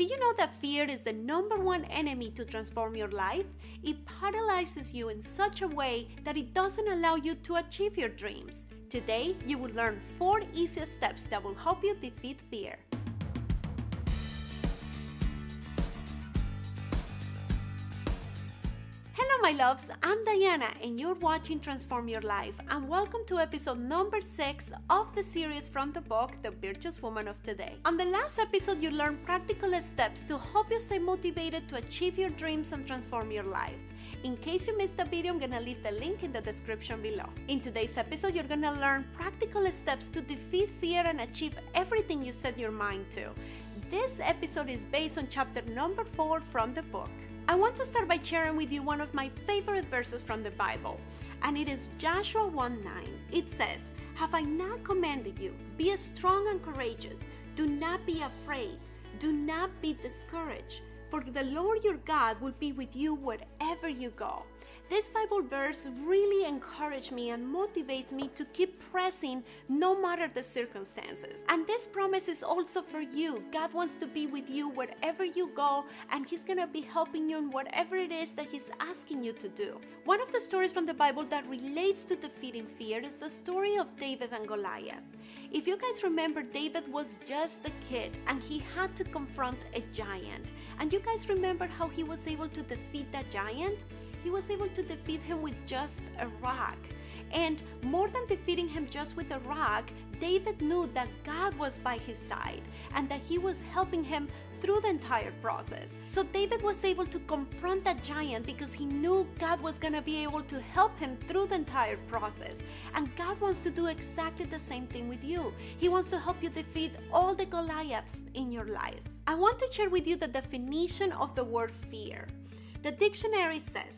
Do you know that fear is the number one enemy to transform your life? It paralyzes you in such a way that it doesn't allow you to achieve your dreams. Today, you will learn four easy steps that will help you defeat fear. My loves. I'm Diana, and you're watching Transform Your Life. And welcome to episode number six of the series from the book The Virtuous Woman of Today. On the last episode, you learned practical steps to help you stay motivated to achieve your dreams and transform your life. In case you missed the video, I'm gonna leave the link in the description below. In today's episode, you're gonna learn practical steps to defeat fear and achieve everything you set your mind to. This episode is based on chapter number four from the book. I want to start by sharing with you one of my favorite verses from the Bible, and it is Joshua 1 9. It says, Have I not commanded you? Be strong and courageous. Do not be afraid. Do not be discouraged, for the Lord your God will be with you wherever you go. This Bible verse really encouraged me and motivates me to keep pressing no matter the circumstances. And this promise is also for you. God wants to be with you wherever you go, and He's gonna be helping you in whatever it is that He's asking you to do. One of the stories from the Bible that relates to defeating fear is the story of David and Goliath. If you guys remember, David was just a kid and he had to confront a giant. And you guys remember how he was able to defeat that giant? he was able to defeat him with just a rock. And more than defeating him just with a rock, David knew that God was by his side and that he was helping him through the entire process. So David was able to confront that giant because he knew God was going to be able to help him through the entire process. And God wants to do exactly the same thing with you. He wants to help you defeat all the Goliaths in your life. I want to share with you the definition of the word fear. The dictionary says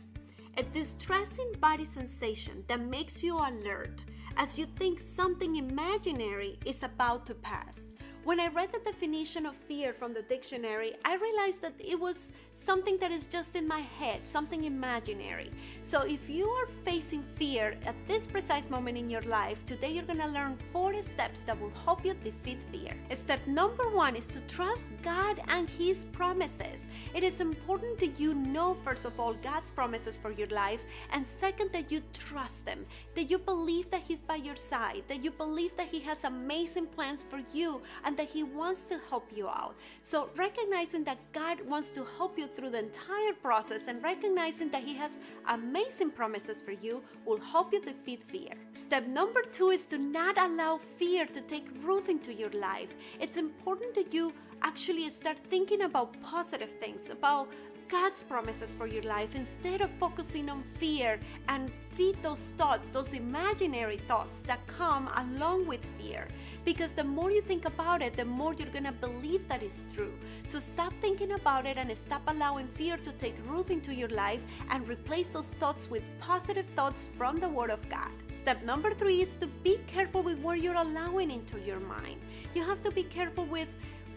a distressing body sensation that makes you alert as you think something imaginary is about to pass. When I read the definition of fear from the dictionary, I realized that it was something that is just in my head, something imaginary. So if you are facing fear at this precise moment in your life, today you're gonna learn four steps that will help you defeat fear. Step number one is to trust God and His promises. It is important that you know, first of all, God's promises for your life, and second, that you trust them, that you believe that He's by your side, that you believe that He has amazing plans for you and and that He wants to help you out. So, recognizing that God wants to help you through the entire process and recognizing that He has amazing promises for you will help you defeat fear. Step number two is to not allow fear to take root into your life. It's important that you actually start thinking about positive things, about God's promises for your life instead of focusing on fear and feed those thoughts, those imaginary thoughts that come along with fear. Because the more you think about it, the more you're gonna believe that is true. So stop thinking about it and stop allowing fear to take root into your life and replace those thoughts with positive thoughts from the Word of God. Step number three is to be careful with what you're allowing into your mind. You have to be careful with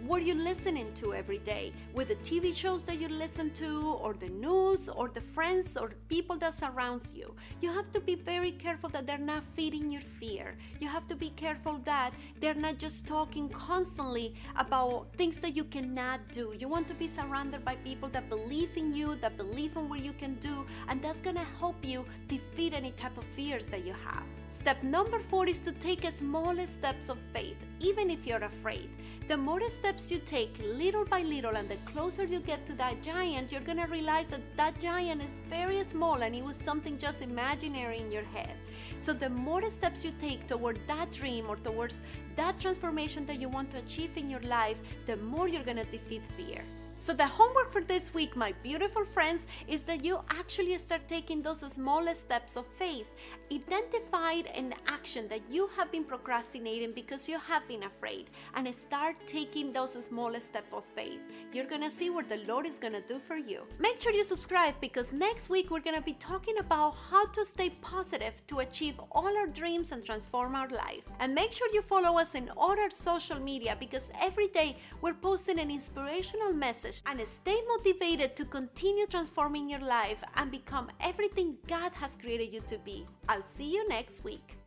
what you're listening to every day with the TV shows that you listen to or the news or the friends or people that surrounds you. You have to be very careful that they're not feeding your fear. You have to be careful that they're not just talking constantly about things that you cannot do. You want to be surrounded by people that believe in you, that believe in what you can do, and that's going to help you defeat any type of fears that you have. Step number four is to take small steps of faith, even if you're afraid. The more steps you take, little by little, and the closer you get to that giant, you're gonna realize that that giant is very small and it was something just imaginary in your head. So, the more steps you take toward that dream or towards that transformation that you want to achieve in your life, the more you're gonna defeat fear. So, the homework for this week, my beautiful friends, is that you actually start taking those small steps of faith. Identify an action that you have been procrastinating because you have been afraid, and start taking those small steps of faith. You're gonna see what the Lord is gonna do for you. Make sure you subscribe because next week we're gonna be talking about how to stay positive to achieve all our dreams and transform our life. And make sure you follow us in all our social media because every day we're posting an inspirational message message and stay motivated to continue transforming your life and become everything God has created you to be. I'll see you next week.